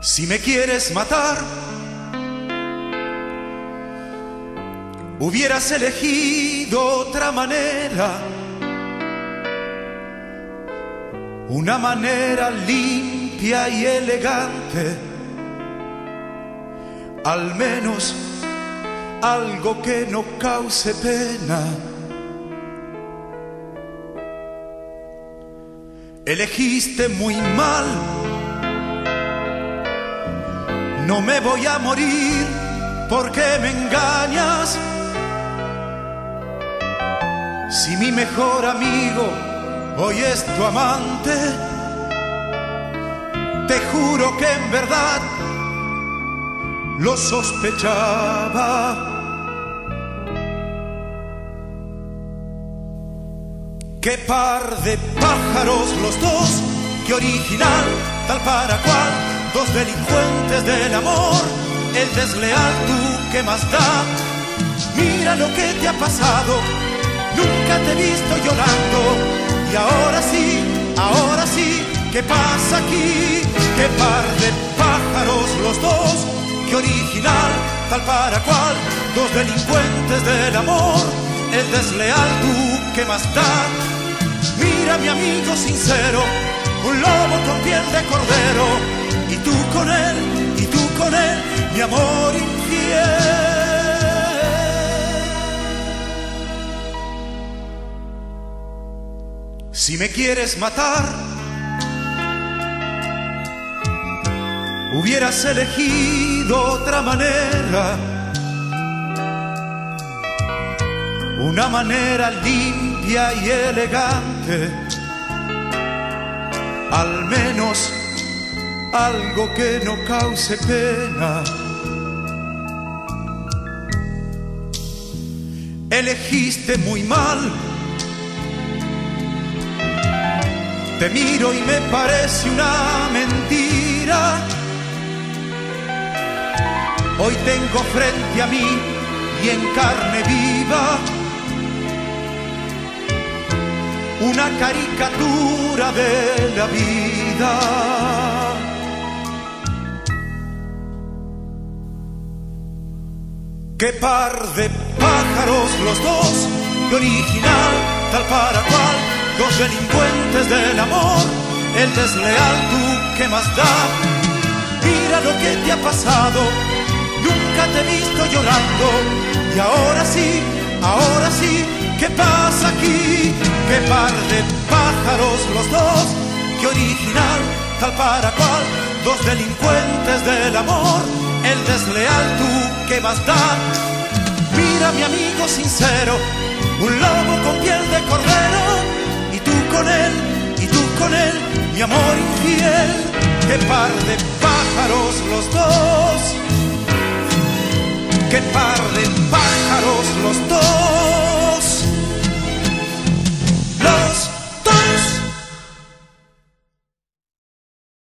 Si me quieres matar, hubieras elegido otra manera, una manera limpia y elegante, al menos algo que no cause pena. Elegiste muy mal no me voy a morir porque me engañas. Si mi mejor amigo hoy es tu amante, te juro que en verdad lo sospechaba. Qué par de pájaros los dos, qué original, tal para cual dos delincuentes del amor, el desleal tú que más da. Mira lo que te ha pasado, nunca te he visto llorando. Y ahora sí, ahora sí, ¿qué pasa aquí? Qué par de pájaros los dos, qué original, tal para cual, dos delincuentes del amor, el desleal tú que más da. Mira mi amigo sincero, un lobo con piel de cordero y tú con él, y tú con él, mi amor infiel. Si me quieres matar, hubieras elegido otra manera, una manera limpia y elegante, al menos algo que no cause pena. Elegiste muy mal. Te miro y me parece una mentira. Hoy tengo frente a mí y en carne viva una caricatura de la vida. Qué par de pájaros los dos, de original, tal para cual, dos delincuentes del amor, el desleal tú que más da. Mira lo que te ha pasado, nunca te he visto llorando, y ahora sí, ahora sí, ¿qué pasa aquí? Qué par de pájaros los dos, qué original, tal para cual, dos delincuentes del amor, el desleal tú que más da. Mira mi amigo sincero, un lobo con piel de cordero, y tú con él, y tú con él, mi amor infiel, qué par de pájaros